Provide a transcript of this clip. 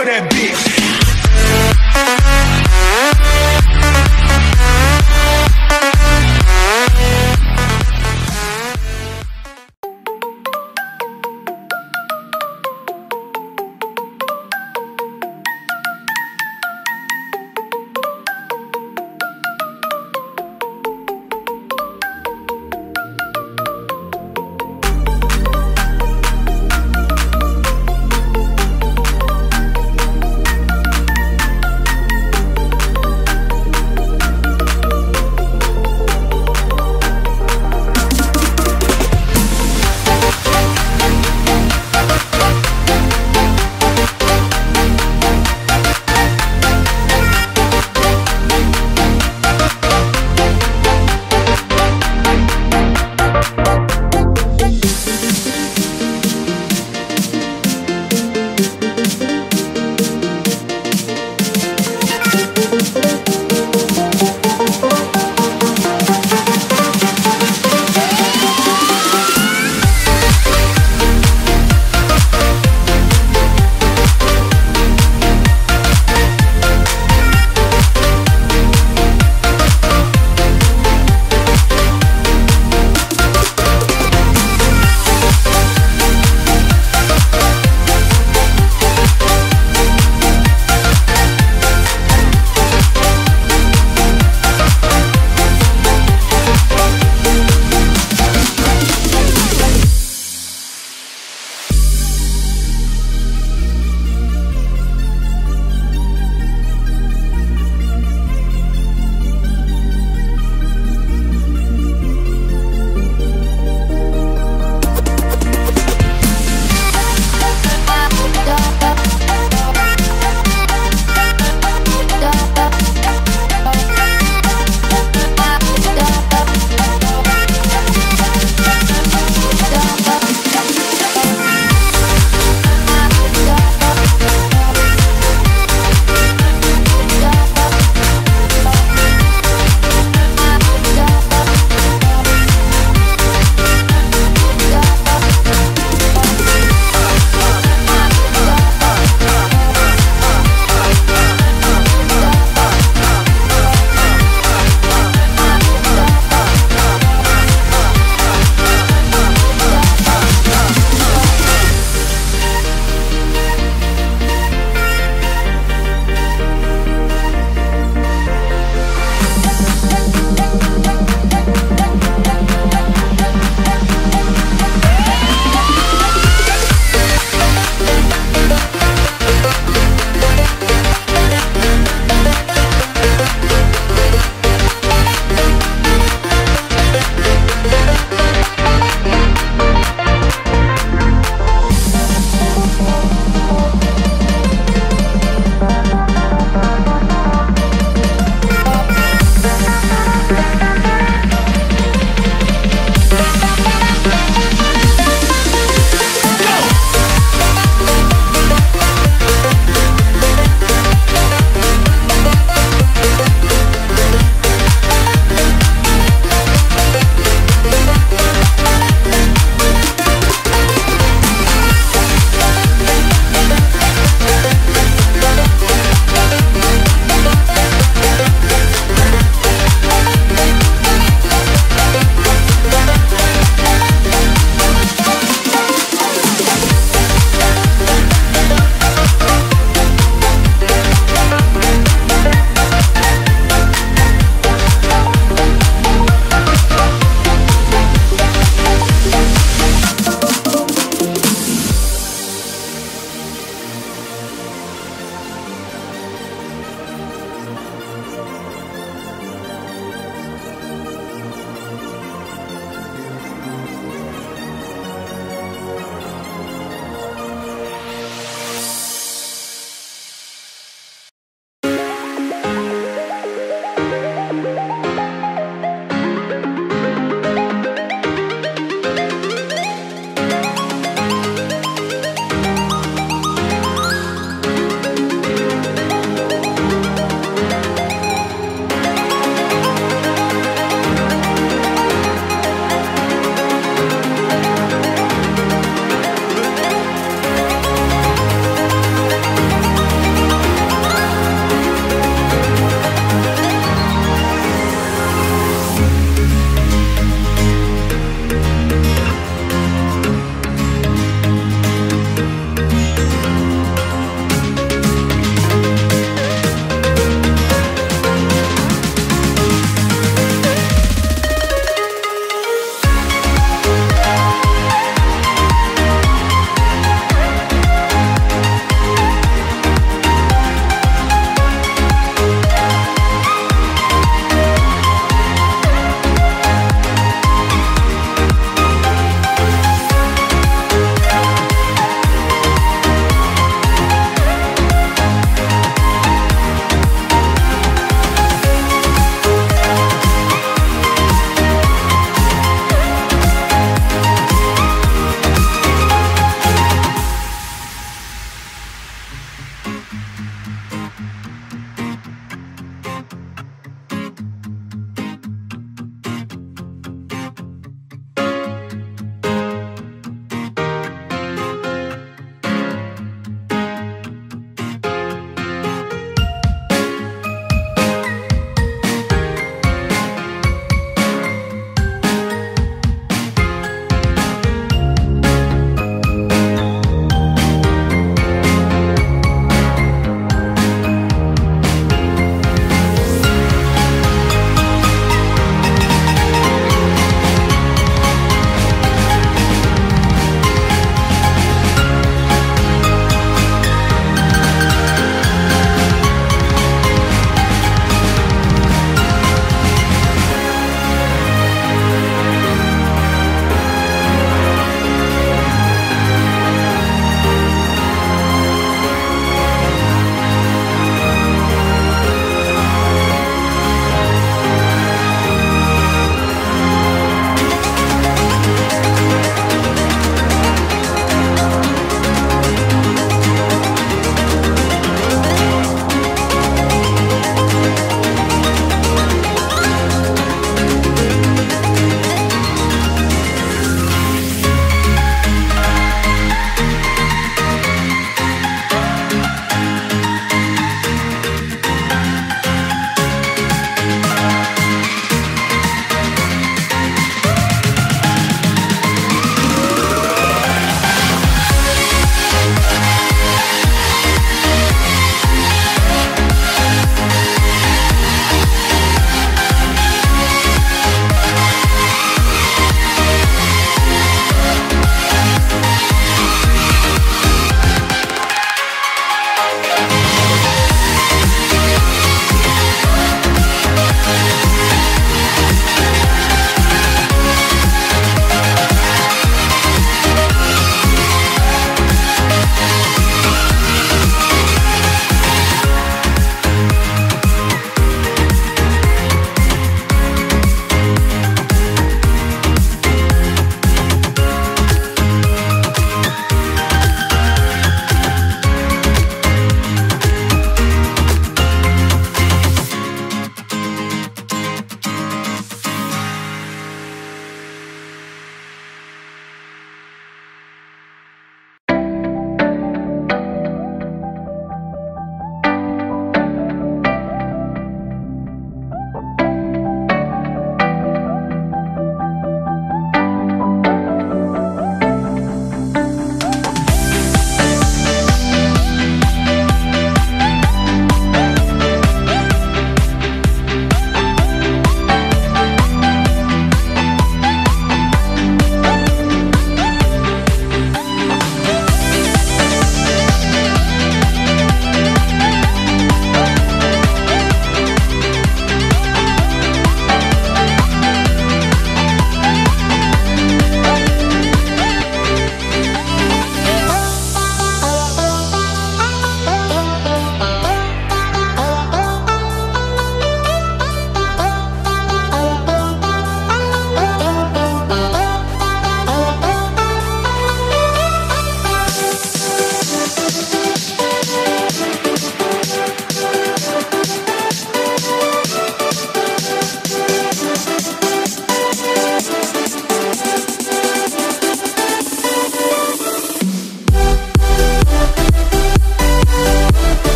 That bitch.